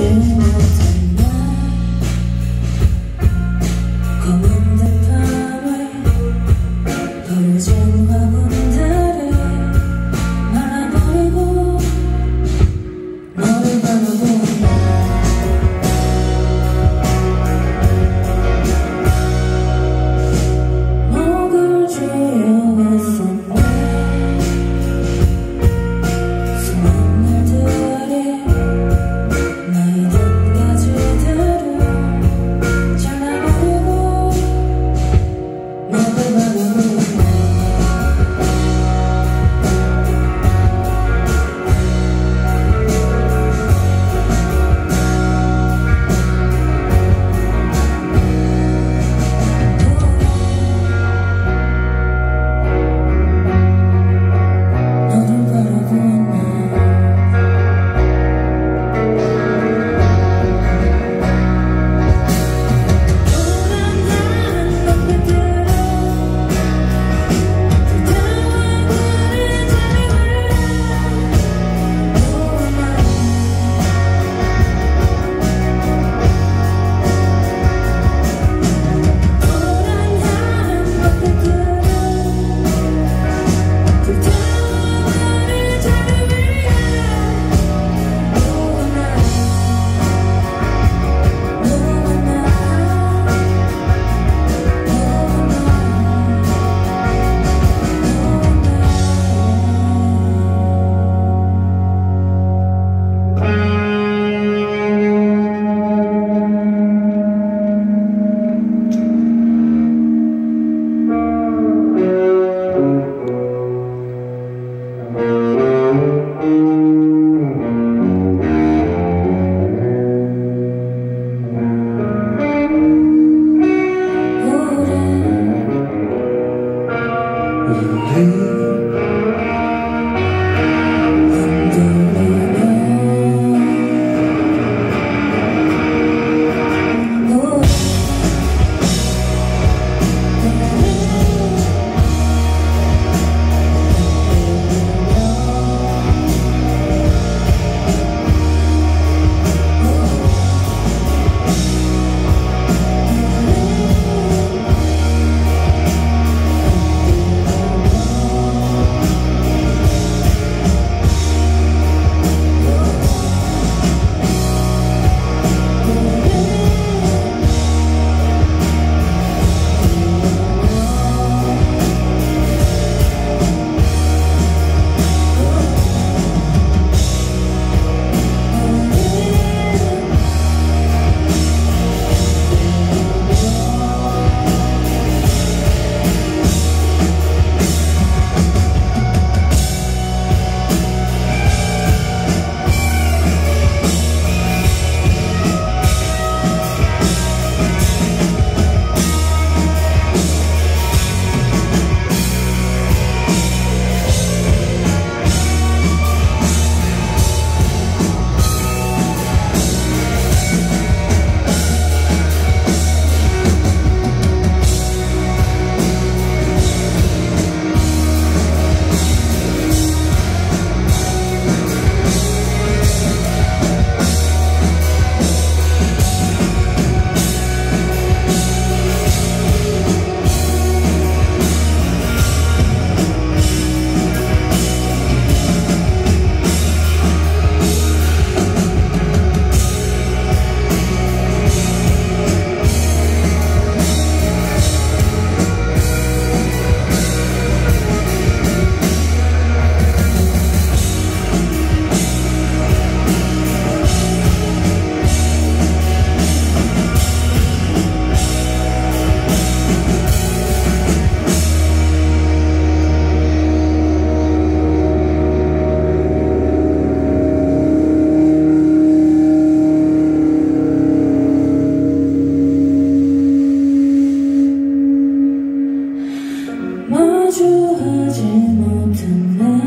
myself 마주하지 못한 날